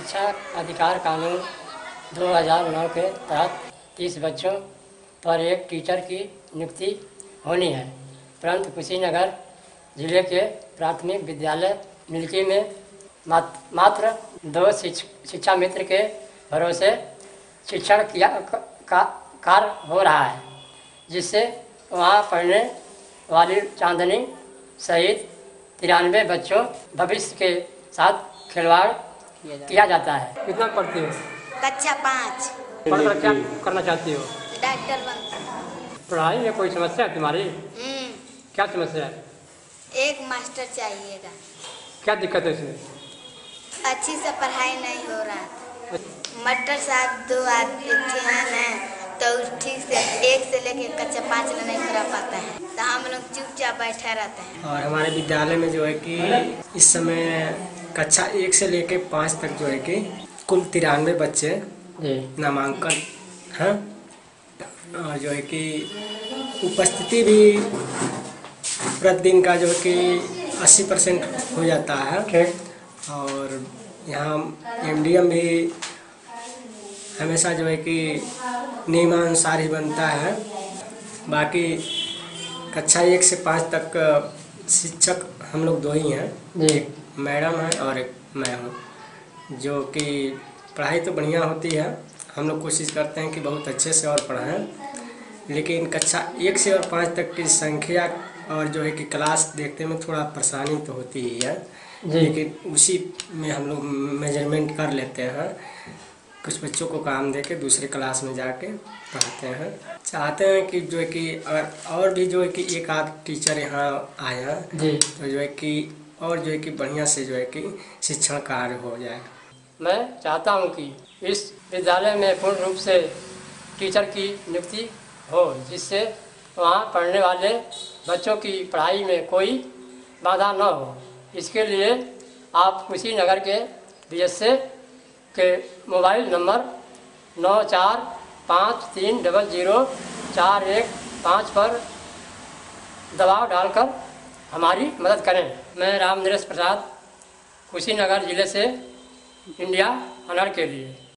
शिक्षा अधिकार कानून 2009 के तहत 30 बच्चों पर एक टीचर की नियुक्ति होनी है। परंतु कुशीनगर ज़िले के प्राथमिक विद्यालय मिल्की में मात्र दो शिक्षा मित्र के भरोसे शिक्षण किया का कार्य हो रहा है, जिससे वहाँ पढ़ने वाली चांदनी सहित तिरानवे बच्चों भविष्य के साथ खिलवाड़ किया जाता है। कितना पढ़ती हो? कक्षा पाँच। पढ़कर क्या करना चाहती हो? डॉक्टर पढ़ाई में कोई समस्या है तुम्हारी? हम्म, क्या समस्या है? एक मास्टर चाहिएगा। क्या दिक्कत है इसमें अच्छी से पढ़ाई नहीं हो रहा। मटर साहब दो आदमी थे हैं ना तो ठीक से एक से लेके कक्षा पाँच में नहीं करा पाता। लोग चुपचाप बैठा रहते हैं। और हमारे विद्यालय में जो है कि इस समय कक्षा एक से लेके पाँच तक जो है कि कुल तिरानवे बच्चे नामांकन हैं? और जो है कि उपस्थिति भी प्रतिदिन का जो है कि अस्सी परसेंट हो जाता है। और यहाँ एमडीएम भी हमेशा जो है कि नियमानुसार ही बनता है। बाकी कक्षा एक से पाँच तक शिक्षक हम लोग दो ही हैं। एक मैडम है और एक मैं हूँ। जो कि पढ़ाई तो बढ़िया होती है। हम लोग कोशिश करते हैं कि बहुत अच्छे से और पढ़ाएँ। लेकिन कक्षा एक से और पाँच तक की संख्या और जो है कि क्लास देखने में थोड़ा परेशानी तो होती ही है। लेकिन उसी में हम लोग मेज़रमेंट कर लेते हैं। कुछ बच्चों को काम दे के दूसरे क्लास में जाके पढ़ाते हैं। चाहते हैं कि जो है कि अगर और भी जो है कि एक आध टीचर यहाँ आया जी। तो जो है कि और जो है कि बढ़िया से जो है कि शिक्षण कार्य हो जाए। मैं चाहता हूँ कि इस विद्यालय में पूर्ण रूप से टीचर की नियुक्ति हो जिससे वहाँ पढ़ने वाले बच्चों की पढ़ाई में कोई बाधा न हो। इसके लिए आप कुशीनगर के बी के मोबाइल नंबर नौ चार पाँच तीन डबल ज़ीरो चार एक पाँच पर दबाव डालकर हमारी मदद करें। मैं राम नरेश प्रसाद, कुशीनगर ज़िले से, इंडिया, अनर के लिए।